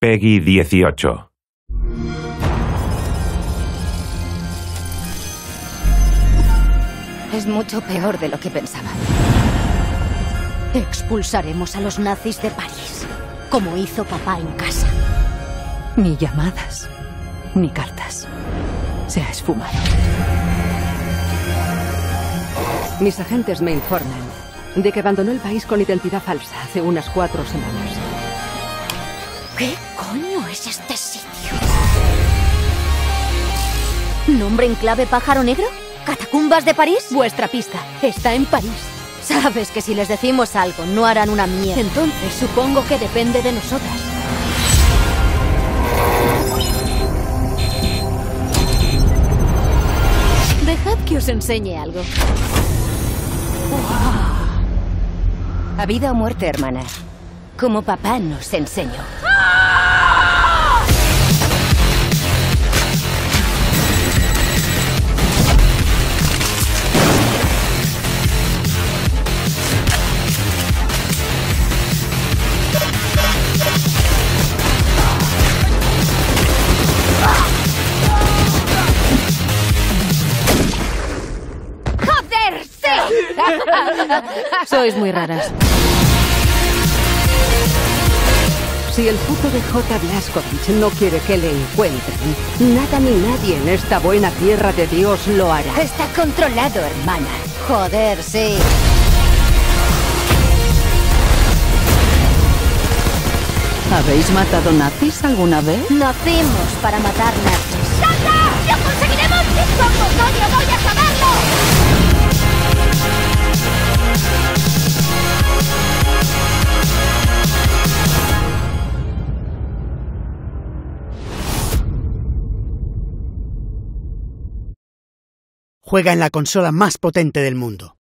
Peggy 18. Es mucho peor de lo que pensaba. Expulsaremos a los nazis de París, como hizo papá en casa. Ni llamadas, ni cartas. Se ha esfumado. Mis agentes me informan de que abandonó el país con identidad falsa hace unas cuatro semanas. ¿Qué coño es este sitio? ¿Nombre en clave pájaro negro? ¿Catacumbas de París? Vuestra pista está en París. Sabes que si les decimos algo no harán una mierda. Entonces supongo que depende de nosotras. Dejad que os enseñe algo. A vida o muerte, hermana. Como papá nos enseñó. Sois muy raras. Si el puto de J. Blaskovich no quiere que le encuentren, nada ni nadie en esta buena tierra de Dios lo hará. Está controlado, hermana. Joder, sí. ¿Habéis matado nazis alguna vez? Nacimos para matar nazis. Juega en la consola más potente del mundo.